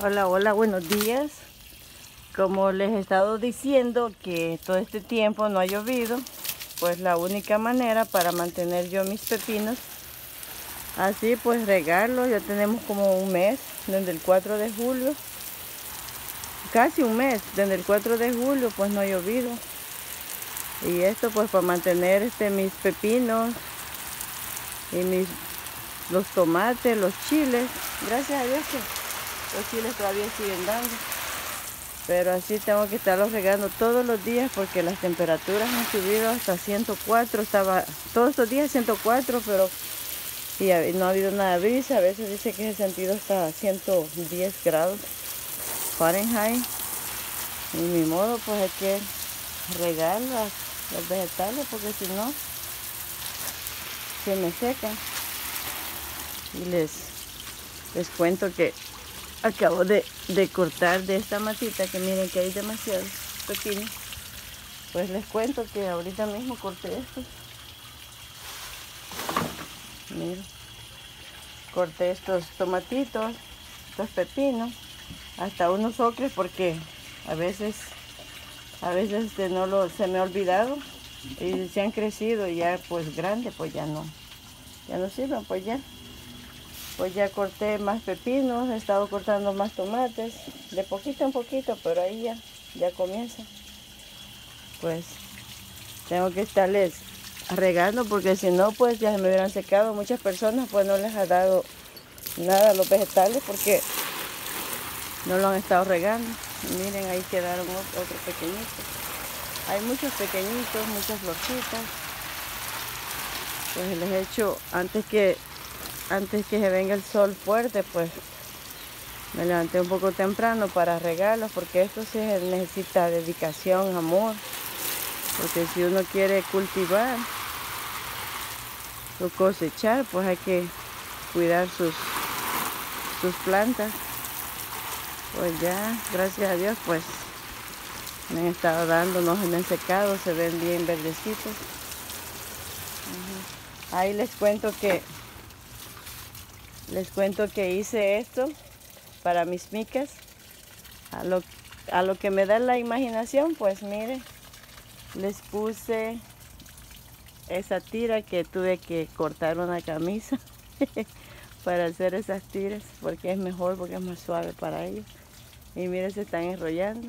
Hola, hola, buenos días. Como les he estado diciendo que todo este tiempo no ha llovido, pues la única manera para mantener yo mis pepinos, así pues regarlos, ya tenemos como un mes, desde el 4 de julio, casi un mes, desde el 4 de julio pues no ha llovido. Y esto pues para mantener este, mis pepinos y mis, los tomates, los chiles, gracias a Dios que los chiles todavía siguen dando. Pero así tengo que estarlos regando todos los días porque las temperaturas han subido hasta 104. Estaba todos estos días 104, pero y no ha habido nada de brisa. A veces dice que he sentido hasta 110 grados Fahrenheit. Y mi modo, pues hay que regar los vegetales porque si no se me secan. Y les, les cuento que acabo de, cortar de esta matita que miren que hay demasiados pepinos pues les cuento que ahorita mismo corté esto. Miren. Corté estos tomatitos estos pepinos hasta unos ocres porque a veces a veces este, no lo, se me ha olvidado. Y se han crecido ya pues grande pues ya no ya no sirven pues ya pues ya corté más pepinos, he estado cortando más tomates, de poquito en poquito, pero ahí ya, ya comienza. Pues tengo que estarles regando porque si no, pues ya se me hubieran secado. Muchas personas pues no les ha dado nada a los vegetales porque no lo han estado regando. Miren, ahí quedaron otros pequeñitos. Hay muchos pequeñitos, muchas florcitas. Pues les he hecho, antes que antes que se venga el sol fuerte, pues me levanté un poco temprano para regarlos, porque esto sí necesita dedicación, amor. Porque si uno quiere cultivar o cosechar, pues hay que cuidar sus, sus plantas. Pues ya, gracias a Dios, pues me han estado dando, no se han secado, se ven bien verdecitos. Ahí les cuento que les cuento que hice esto para mis micas. A lo, a lo que me da la imaginación, pues mire, les puse esa tira que tuve que cortar una camisa para hacer esas tiras porque es mejor, porque es más suave para ellos. Y mire, se están enrollando.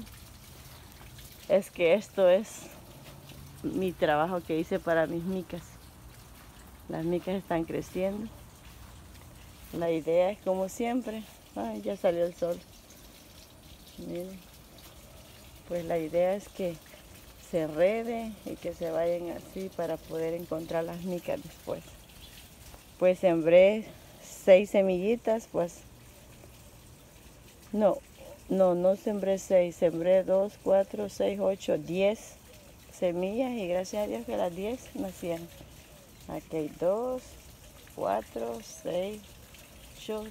Es que esto es mi trabajo que hice para mis micas. Las micas están creciendo. La idea es como siempre, ay, ya salió el sol. Miren, pues la idea es que se enrede y que se vayan así para poder encontrar las micas después. Pues sembré seis semillitas, pues no, no, no sembré seis, sembré dos, cuatro, seis, ocho, diez semillas y gracias a Dios que las diez nacieron. Aquí hay dos, cuatro, seis,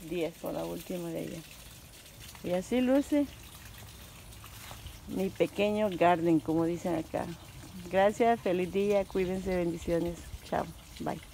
10 con la última de ella. Y así luce mi pequeño garden, como dicen acá. Gracias, feliz día, cuídense, bendiciones. Chao, bye.